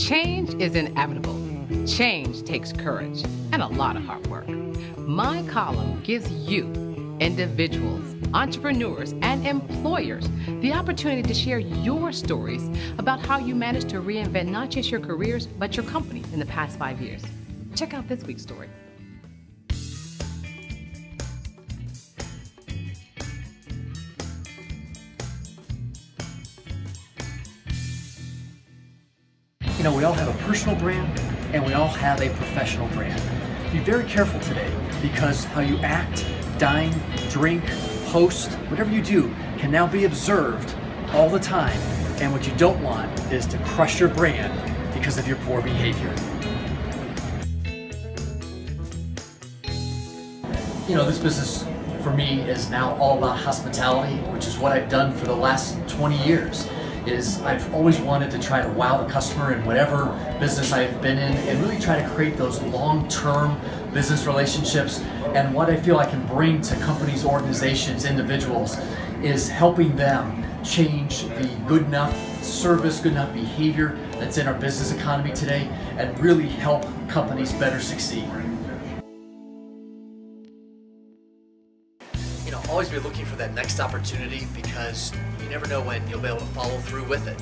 Change is inevitable. Change takes courage and a lot of hard work. My column gives you, individuals, entrepreneurs, and employers the opportunity to share your stories about how you managed to reinvent not just your careers, but your company in the past five years. Check out this week's story. You know, we all have a personal brand and we all have a professional brand. Be very careful today because how you act, dine, drink, post, whatever you do can now be observed all the time. And what you don't want is to crush your brand because of your poor behavior. You know, this business for me is now all about hospitality, which is what I've done for the last 20 years is I've always wanted to try to wow the customer in whatever business I've been in and really try to create those long-term business relationships. And what I feel I can bring to companies, organizations, individuals is helping them change the good enough service, good enough behavior that's in our business economy today and really help companies better succeed. You know, always be looking for that next opportunity because you never know when you'll be able to follow through with it.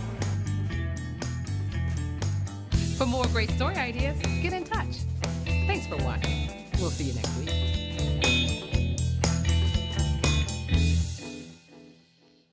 For more great story ideas, get in touch. Thanks for watching. We'll see you next week.